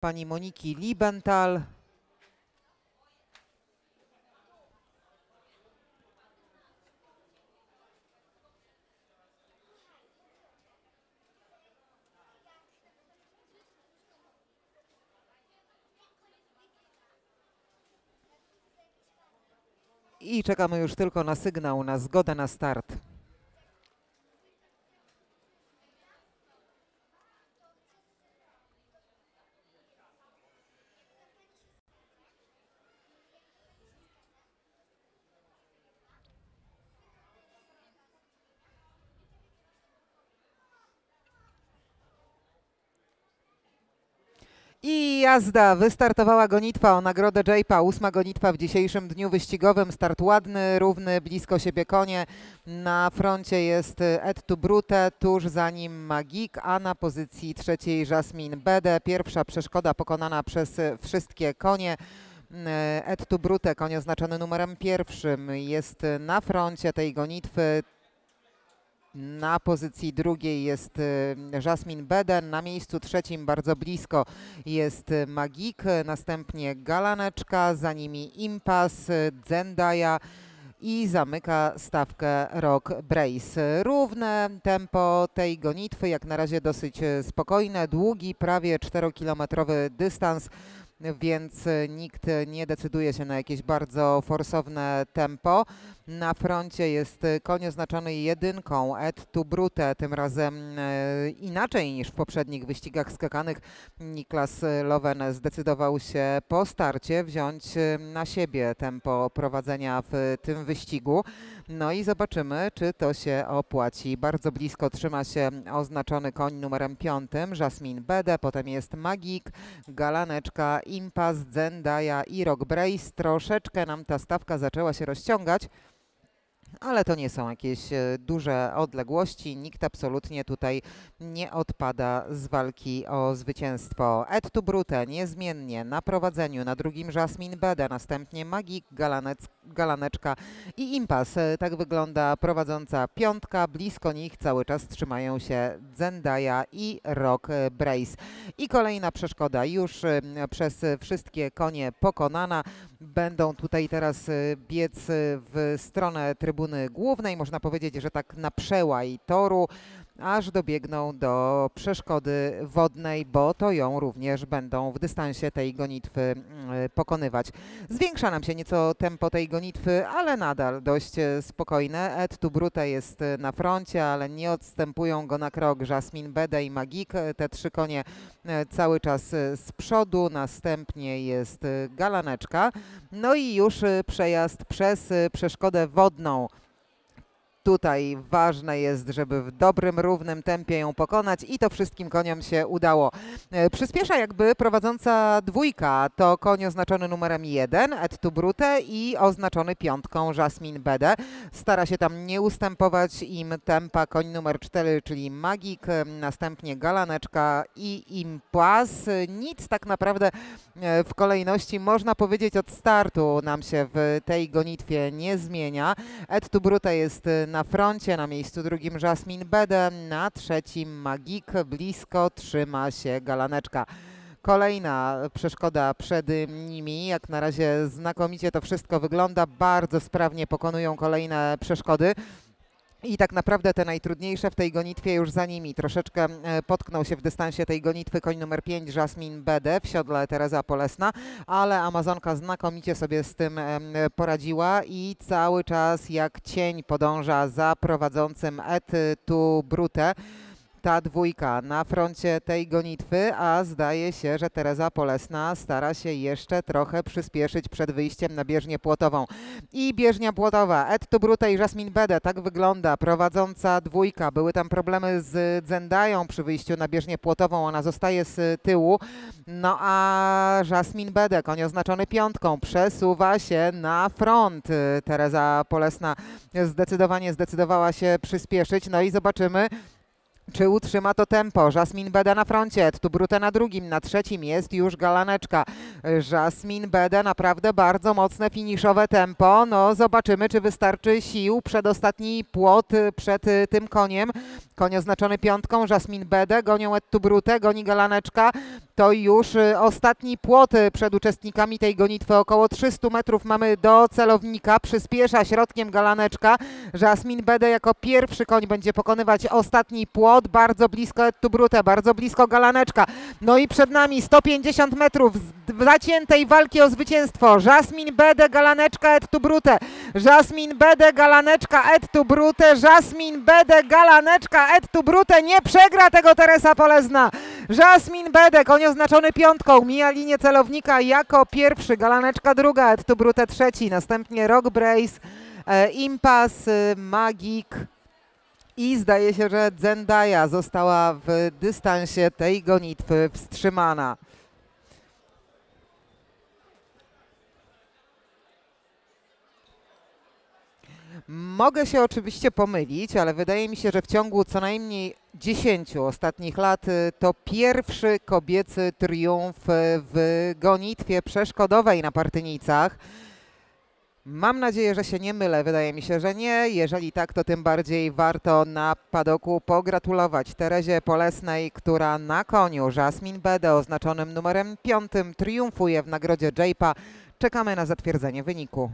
pani Moniki Liebenthal. I czekamy już tylko na sygnał, na zgodę na start. I jazda, wystartowała gonitwa o nagrodę Jape'a, ósma gonitwa w dzisiejszym dniu wyścigowym. Start ładny, równy, blisko siebie konie. Na froncie jest Ed to Brute, tuż za nim Magik, a na pozycji trzeciej Jasmine Bede. Pierwsza przeszkoda pokonana przez wszystkie konie. Ed to Brute, koń oznaczony numerem pierwszym, jest na froncie tej gonitwy. Na pozycji drugiej jest y, Jasmine Beden, na miejscu trzecim bardzo blisko jest Magik, następnie Galaneczka, za nimi Impas, Zendaya i zamyka stawkę Rock Brace. Równe tempo tej gonitwy, jak na razie dosyć spokojne, długi, prawie 4-kilometrowy dystans więc nikt nie decyduje się na jakieś bardzo forsowne tempo. Na froncie jest koń oznaczony jedynką, Ed to Brute, tym razem e, inaczej niż w poprzednich wyścigach skakanych. Niklas Lowen zdecydował się po starcie wziąć na siebie tempo prowadzenia w tym wyścigu. No i zobaczymy, czy to się opłaci. Bardzo blisko trzyma się oznaczony koń numerem piątym, Jasmine Bede, potem jest Magik, Galaneczka, Impas, Zendaya i Rock Brace. Troszeczkę nam ta stawka zaczęła się rozciągać ale to nie są jakieś e, duże odległości. Nikt absolutnie tutaj nie odpada z walki o zwycięstwo. Ed to Brute niezmiennie na prowadzeniu, na drugim Jasmine Bede, następnie Magik, Galanec, Galaneczka i Impas. E, tak wygląda prowadząca piątka. Blisko nich cały czas trzymają się Zendaya i Rock Brace. I kolejna przeszkoda już e, przez wszystkie konie pokonana. Będą tutaj teraz biec w stronę trybuny trybuny głównej, można powiedzieć, że tak na przełaj toru, aż dobiegną do przeszkody wodnej, bo to ją również będą w dystansie tej gonitwy mm, pokonywać. Zwiększa nam się nieco tempo tej gonitwy, ale nadal dość e, spokojne. Ed tu Brute jest e, na froncie, ale nie odstępują go na krok Jasmine Bede i Magik. Te trzy konie e, cały czas z przodu, następnie jest Galaneczka. No i już przejazd przez przeszkodę wodną. Tutaj ważne jest, żeby w dobrym, równym tempie ją pokonać i to wszystkim koniom się udało. E, przyspiesza jakby prowadząca dwójka, to koń oznaczony numerem 1, Et tu Brute i oznaczony piątką Jasmine Bede. Stara się tam nie ustępować im tempa koń numer 4, czyli Magik, następnie Galaneczka i Impłas. Nic tak naprawdę e, w kolejności można powiedzieć od startu nam się w tej gonitwie nie zmienia. Et tu Brute jest na na froncie, na miejscu drugim Jasmine Bede, na trzecim Magik, blisko trzyma się Galaneczka. Kolejna przeszkoda przed nimi, jak na razie znakomicie to wszystko wygląda, bardzo sprawnie pokonują kolejne przeszkody. I tak naprawdę te najtrudniejsze w tej gonitwie już za nimi. Troszeczkę e, potknął się w dystansie tej gonitwy koń numer 5 Jasmine Bede w siodle Teresa Polesna, ale Amazonka znakomicie sobie z tym poradziła i cały czas jak cień podąża za prowadzącym Et tu Brute ta dwójka na froncie tej gonitwy, a zdaje się, że Teresa Polesna stara się jeszcze trochę przyspieszyć przed wyjściem na bieżnię płotową. I bieżnia płotowa, Ed to Brute i Jasmine Bede, tak wygląda prowadząca dwójka. Były tam problemy z Zendają przy wyjściu na bieżnię płotową, ona zostaje z tyłu. No a Jasmine Bede, koń oznaczony piątką, przesuwa się na front. Teresa Polesna zdecydowanie zdecydowała się przyspieszyć, no i zobaczymy, Czy utrzyma to tempo? Jasmin Bede na froncie, tu Brute na drugim, na trzecim jest już Galaneczka. Jasmin Bede naprawdę bardzo mocne finiszowe tempo. No zobaczymy, czy wystarczy sił. Przedostatni płot y, przed y, tym koniem. Koń oznaczony piątką, Jasmin Bede, gonią tu Brute, goni Galaneczka. To już y, ostatni płot przed uczestnikami tej gonitwy. Około 300 metrów mamy do celownika. Przyspiesza środkiem Galaneczka. Jasmin Bede jako pierwszy koń będzie pokonywać ostatni płot bardzo blisko tu Brute, bardzo blisko Galaneczka. No i przed nami 150 metrów zaciętej walki o zwycięstwo. Jasmin Bede, Galaneczka, et tu Brute. Jasmin Bede, Galaneczka, et tu Brute. Jasmin Bede, Galaneczka, et tu Brute. Nie przegra tego Teresa Polezna. Jasmin Bede, koń oznaczony piątką, mija linię celownika jako pierwszy. Galaneczka druga, et tu Brute trzeci. Następnie Rock Brace, e, Impas, e, Magik, i zdaje się, że Zendaya została w dystansie tej gonitwy wstrzymana. Mogę się oczywiście pomylić, ale wydaje mi się, że w ciągu co najmniej 10 ostatnich lat y, to pierwszy kobiecy triumf w gonitwie przeszkodowej na Partynicach. Mam nadzieję, że się nie mylę. Wydaje mi się, że nie. Jeżeli tak, to tym bardziej warto na padoku pogratulować Terezie Polesnej, która na koniu Jasmin Bede oznaczonym numerem piątym triumfuje w nagrodzie JPA. Czekamy na zatwierdzenie wyniku.